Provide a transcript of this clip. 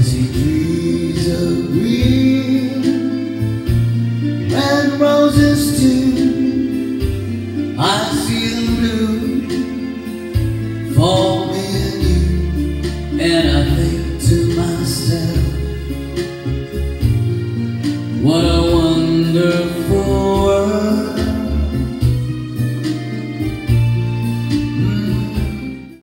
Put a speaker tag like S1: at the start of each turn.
S1: Fancy trees of green and roses too. I see them blue for me and you, and I think to myself, what a wonderful.